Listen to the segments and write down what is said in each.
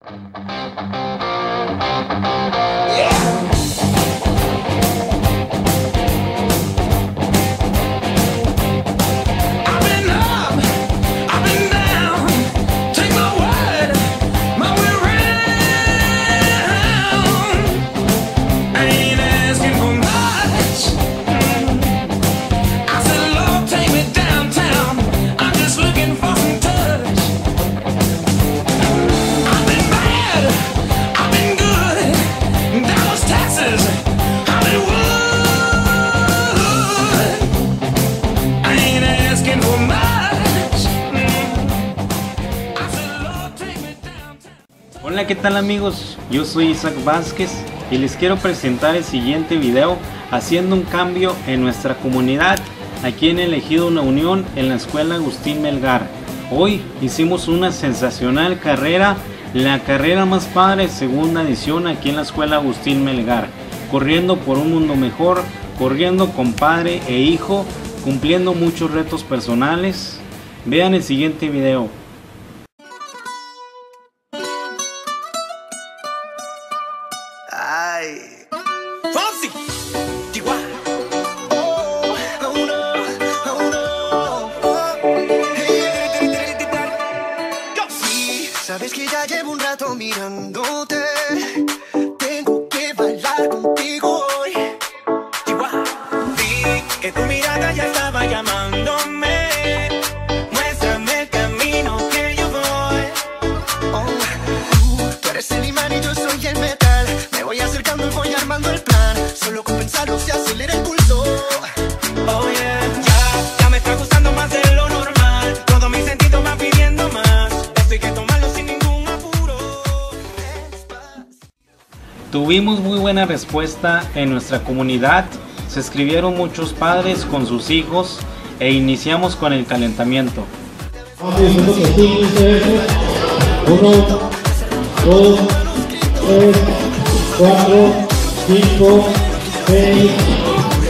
Música Hola, ¿qué tal amigos? Yo soy Isaac Vázquez y les quiero presentar el siguiente video haciendo un cambio en nuestra comunidad. Aquí en elegido una unión en la escuela Agustín Melgar. Hoy hicimos una sensacional carrera, la carrera más padre segunda edición aquí en la escuela Agustín Melgar. Corriendo por un mundo mejor, corriendo con padre e hijo, cumpliendo muchos retos personales. Vean el siguiente video. Ay. Fonsi. Chihuahua. Sí, sabes que ya llevo un rato mirándote. Tengo que bailar contigo hoy. Vi que tu mirada ya estaba llamándome. Muéstrame el camino que yo voy. Oh, tú, tú eres el imán y yo soy el metal. Tuvimos muy buena respuesta en nuestra comunidad, se escribieron muchos padres con sus hijos e iniciamos con el calentamiento. Vamos diciendo que sí, 15 veces. 1, 2, 3, 4, 5, 6,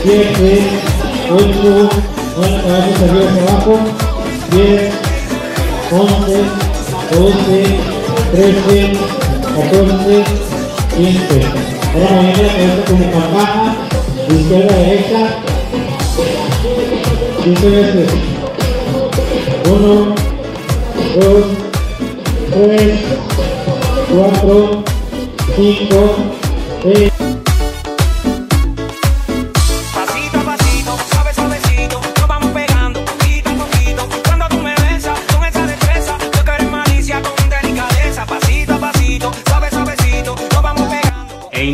7, 8, 9 cabezas arriba hacia abajo, 10, 11, 12, 13, 14, 15. Ahora moviendo la cabeza como campana, de izquierda derecha, 15 veces. 1, 2, 3, 4, 5, 6.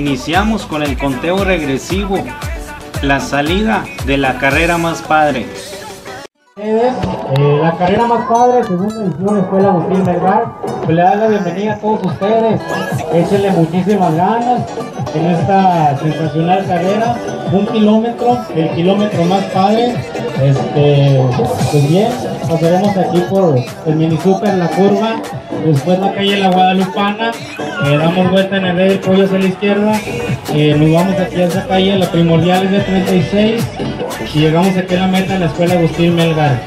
Iniciamos con el conteo regresivo, la salida de la carrera más padre. Eh, la carrera más padre, segunda edición, Escuela Agustín Melgar. Pues le dan la bienvenida a todos ustedes. Échenle muchísimas ganas en esta sensacional carrera. Un kilómetro, el kilómetro más padre. Este, pues bien, pasaremos aquí por el mini super, la curva. Después la calle La Guadalupana. eh, damos vuelta en el del pollo hacia la izquierda. eh, nos vamos aquí a esa calle, la primordial es de 36 y llegamos aquí a la meta en la escuela Agustín Melgar.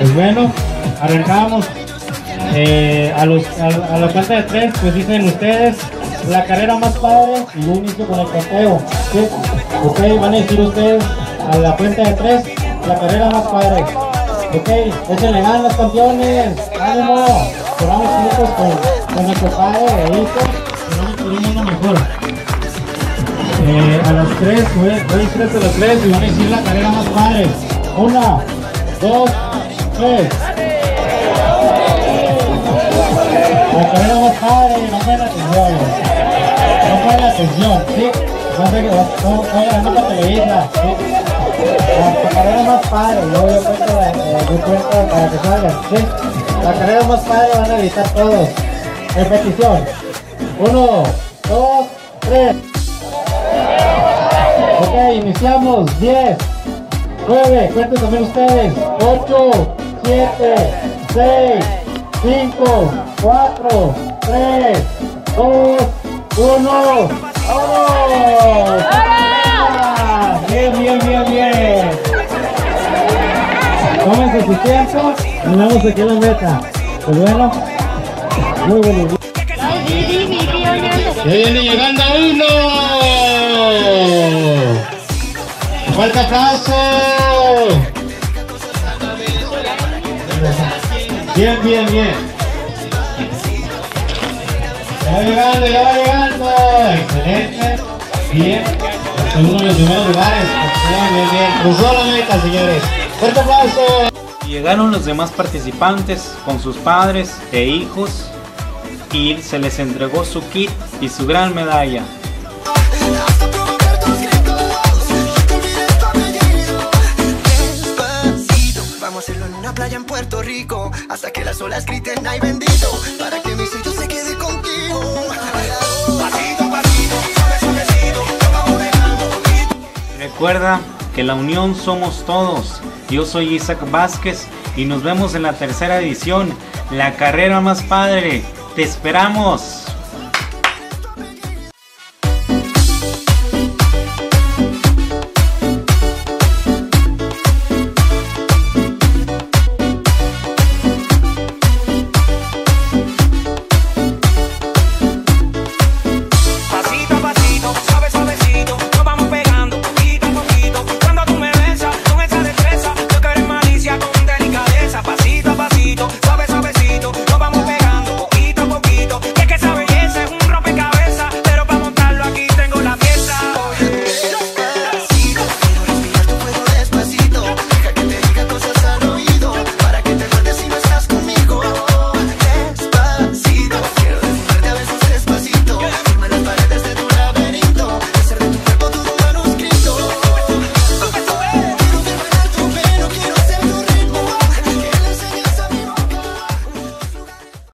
Pues bueno, arrancamos eh, a, los, a la cuenta de tres, pues dicen ustedes la carrera más padre y yo inicio con el conteo. ¿sí? Ok, van a decir ustedes a la cuenta de tres la carrera más padre. Ok, échenle ganas campeones, ánimo, corramos juntos con, con nuestro padre e hijo y vamos por un mundo mejor. A las 3, voy, voy a decir hasta las 3 y van a decir la carrera más padre. Una, dos, tres. La carrera más padre, no la atención. No fue la atención, ¿sí? No sé, no, no, no la televisa. La carrera más padre, yo yo cuento, yo cuento para que salgan, ¿sí? La carrera más padre van a gritar todos. Repetición. Uno, dos, tres. Ok, iniciamos. 10, 9, cuenten también ustedes. 8, 7, 6, 5, 4, 3, 2, 1. ¡Vámonos! Bien, bien, bien, bien. Tómense su tiempo. Nos vemos aquí en meta. Pues bueno, muy buenos días. Ya viene llegando uno. Fuerte aplauso. Bien, bien, bien. Ya va llegando, ya va llegando. Excelente. Bien. Segundo en los primeros lugares. Bien, bien, bien. Cruzó la meta, señores. Fuerte aplauso. Llegaron los demás participantes con sus padres e hijos y se les entregó su kit y su gran medalla. Hasta provocar tus gritos y que olvides tu apellido. Despacito, vamos a hacerlo en una playa en Puerto Rico. Hasta que las olas griten ay bendito. Para que mi sello se quede contigo. Pasito a pasito, suave suavecito, nos vamos pegando poquito. Recuerda que la unión somos todos. Yo soy Isaac Vázquez y nos vemos en la tercera edición, la carrera más padre. Te esperamos.